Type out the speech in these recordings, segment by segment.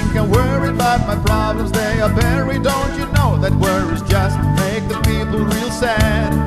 think I'm worried, but my problems they are buried. Don't you know that worries just make the people real sad?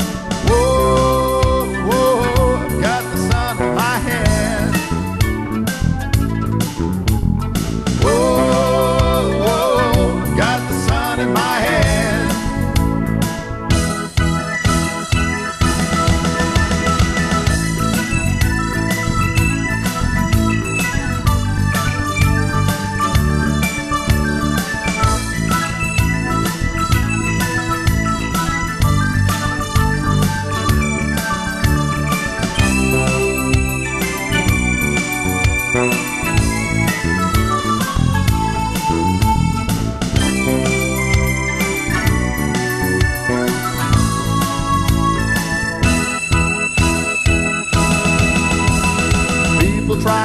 Try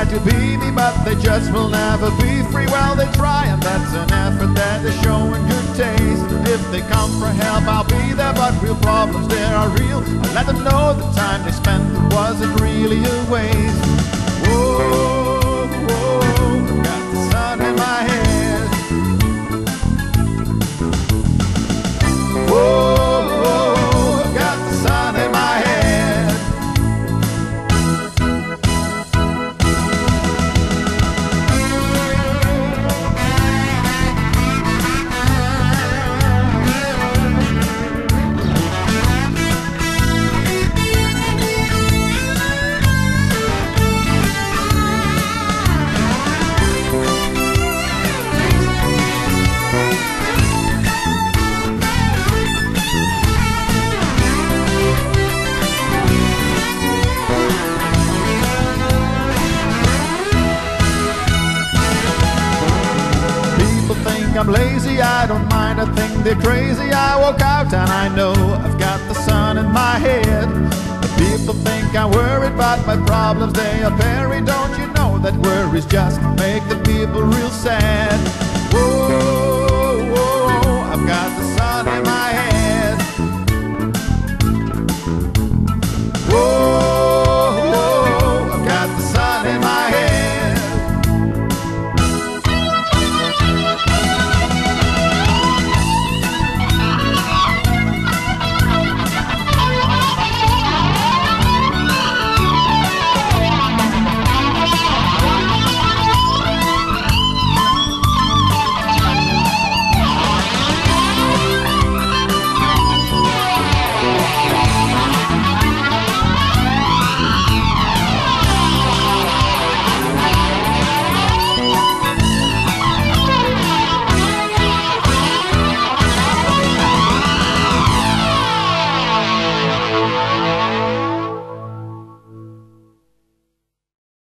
to be me, but they just will never be free. Well, they try, and that's an effort that they show showing good taste. If they come for help, I'll be there, but real problems there are real. I let them know the time they spent wasn't really a waste. I'm lazy, I don't mind, I think they're crazy. I walk out and I know I've got the sun in my head. The people think I'm worried, but my problems they are buried. Don't you know that worries just make the people real sad?